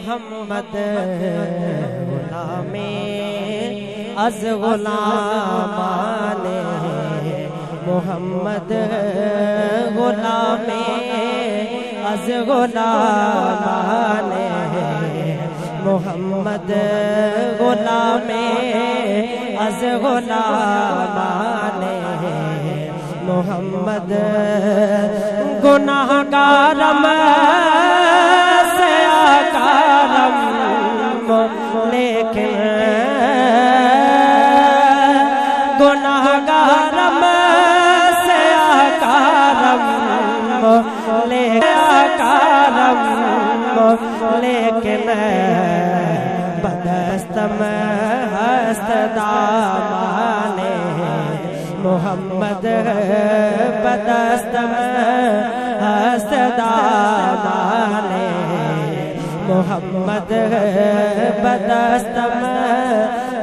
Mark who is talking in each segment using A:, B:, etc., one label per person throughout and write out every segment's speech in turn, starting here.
A: मोहम्मद गुलामे अज गुलामाने मोहम्मद गुलामे अज गुलामाने मोहम्मद गुलामे अज गुलामाने मोहम्मद गुनाहगारम लेकिन गुनाहगारम से आकारम ले आकारम लेकिन बदस्तम हस्तदामाने मोहम्मद बदस्तम हस्तदामाने मोहम्मद बदस्तम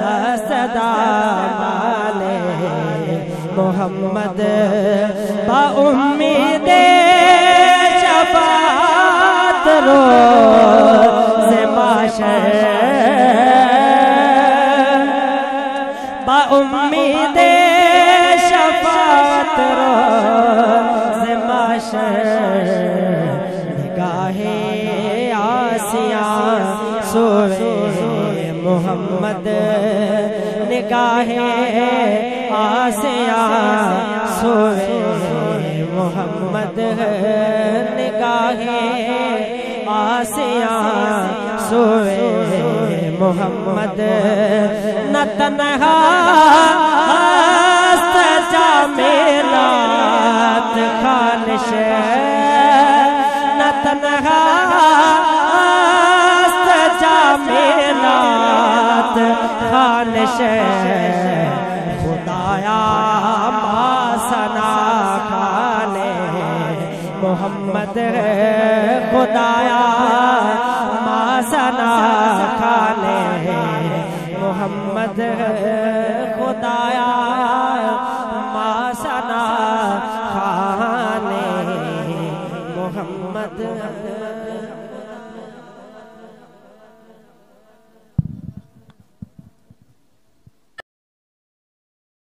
A: हस्तदामाने मोहम्मद बा उम्मीद शफात रो, से बा उम्मीद शफात रो, से निगाहे आसिया सोए मोहम्मद, निगाहे आसिया सोए मोहम्मद, निगाहे आसिया सोए मोहम्मद न तनहा मेलात खालिश न तनहा खालिश खुदाया मासना खाने मोहम्मद। खुदाया मासना खाने मोहम्मद। खुदाया मासना खाने मोहम्मद।